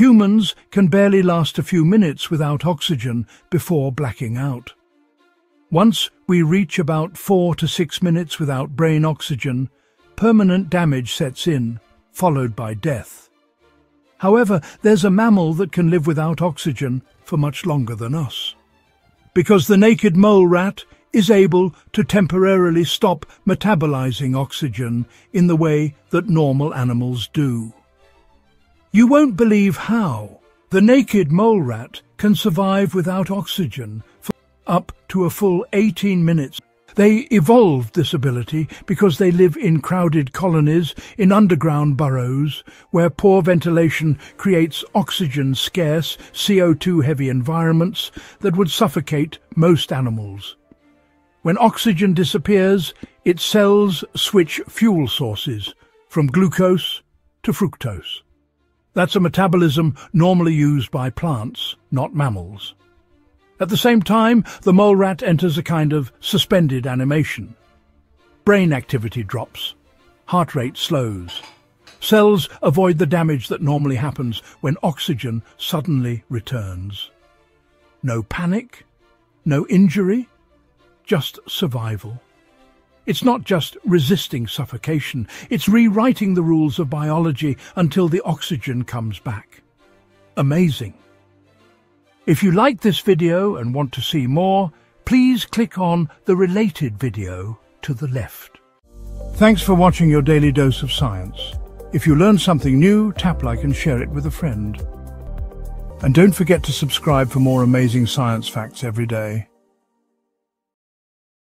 Humans can barely last a few minutes without oxygen before blacking out. Once we reach about four to six minutes without brain oxygen, permanent damage sets in, followed by death. However, there's a mammal that can live without oxygen for much longer than us. Because the naked mole rat is able to temporarily stop metabolizing oxygen in the way that normal animals do. You won't believe how the naked mole rat can survive without oxygen for up to a full 18 minutes. They evolved this ability because they live in crowded colonies in underground burrows where poor ventilation creates oxygen-scarce, CO2-heavy environments that would suffocate most animals. When oxygen disappears, its cells switch fuel sources from glucose to fructose. That's a metabolism normally used by plants, not mammals. At the same time, the mole rat enters a kind of suspended animation. Brain activity drops. Heart rate slows. Cells avoid the damage that normally happens when oxygen suddenly returns. No panic, no injury, just survival. It's not just resisting suffocation, it's rewriting the rules of biology until the oxygen comes back. Amazing. If you like this video and want to see more, please click on the related video to the left. Thanks for watching your daily dose of science. If you learned something new, tap like and share it with a friend. And don't forget to subscribe for more amazing science facts every day.